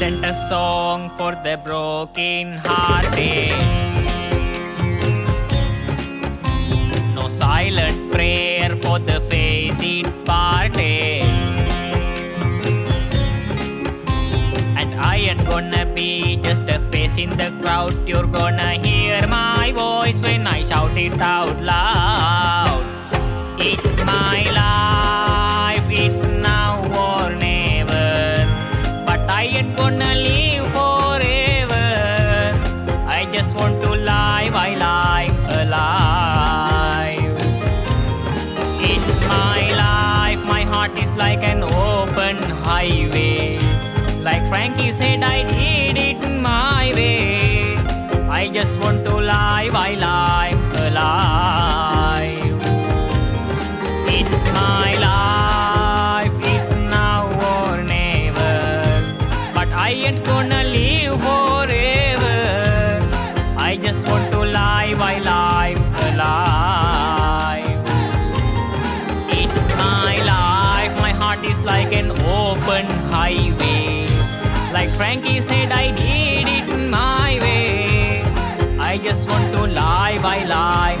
isn't a song for the broken hearted. No silent prayer for the faith departed. And I ain't gonna be just a face in the crowd. You're gonna hear my voice when I shout it out loud. It's my life, ain't gonna live forever. I just want to live, I live alive. It's my life, my heart is like an open highway. Like Frankie said, I did it my way. I just want I ain't gonna live forever. I just want to live, I live alive. It's my life, my heart is like an open highway. Like Frankie said, I did it my way. I just want to live, I live